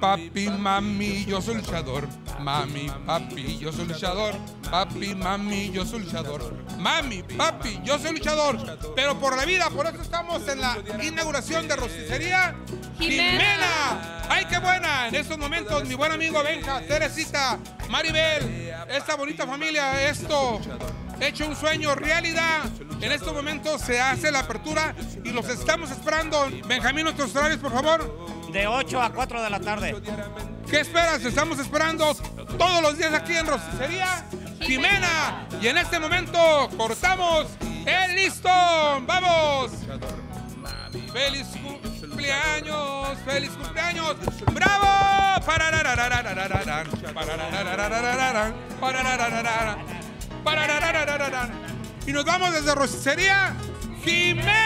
papi, mami, yo soy luchador. Mami, papi, yo soy luchador. Papi, mami, yo soy luchador. Mami, papi, yo soy luchador. Pero por la vida, por eso estamos en la inauguración de Rosticería Jimena. ¡Ay, qué buena! En estos momentos, mi buen amigo Benja, Teresita, Maribel, esta bonita familia, esto hecho un sueño realidad. En estos momentos se hace la apertura y los estamos esperando. Benjamín, nuestros horarios, por favor. De 8 a 4 de la tarde. ¿Qué esperas? Estamos esperando todos los días aquí en Rosticería Jimena. Y en este momento cortamos el listón. ¡Vamos! ¡Feliz cumpleaños! ¡Feliz cumpleaños! ¡Bravo! Pararararararararán, parararararararán, pararararararán. Y nos vamos desde Rosería Jiménez.